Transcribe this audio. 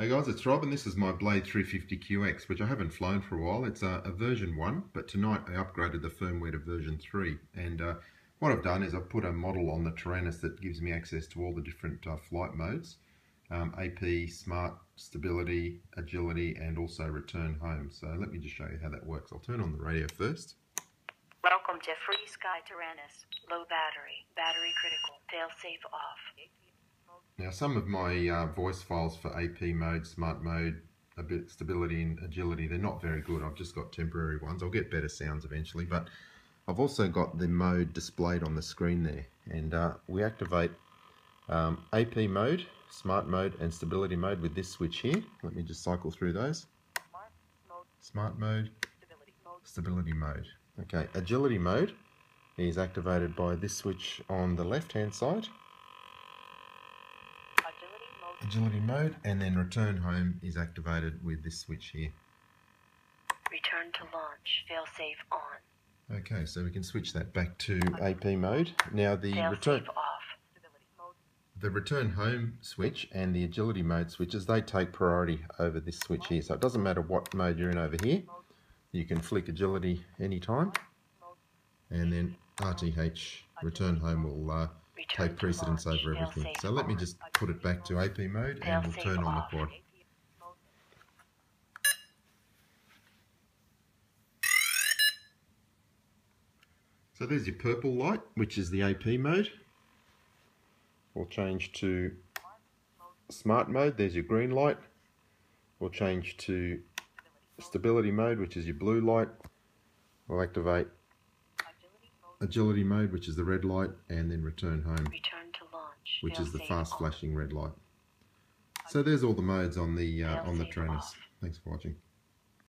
Hey guys, it's Rob and this is my Blade 350QX, which I haven't flown for a while. It's a, a version 1, but tonight I upgraded the firmware to version 3. And uh, what I've done is I've put a model on the Taranis that gives me access to all the different uh, flight modes. Um, AP, Smart, Stability, Agility, and also Return Home. So let me just show you how that works. I'll turn on the radio first. Welcome to FrSky Taranis. Low battery, battery critical, fail safe off. Now some of my uh, voice files for AP mode, smart mode, a bit stability and agility, they're not very good. I've just got temporary ones. I'll get better sounds eventually, but I've also got the mode displayed on the screen there. And uh, we activate um, AP mode, smart mode and stability mode with this switch here. Let me just cycle through those. Smart mode, stability mode. Okay, agility mode is activated by this switch on the left hand side agility mode and then return home is activated with this switch here. Return to launch, failsafe on. Okay, so we can switch that back to AP mode. Now the fail return off. the return home switch and the agility mode switches, they take priority over this switch here. So it doesn't matter what mode you're in over here. You can flick agility anytime. And then RTH return home will uh, take precedence over everything. So let me just put it back to AP mode and we'll turn on the quad. So there's your purple light, which is the AP mode. We'll change to smart mode, there's your green light. We'll change to stability mode, which is your blue light. We'll activate agility mode, which is the red light, and then return home, Return to launch. which is the fast off. flashing red light. So there's all the modes on the uh, on the Fail-safe off. Thanks for watching.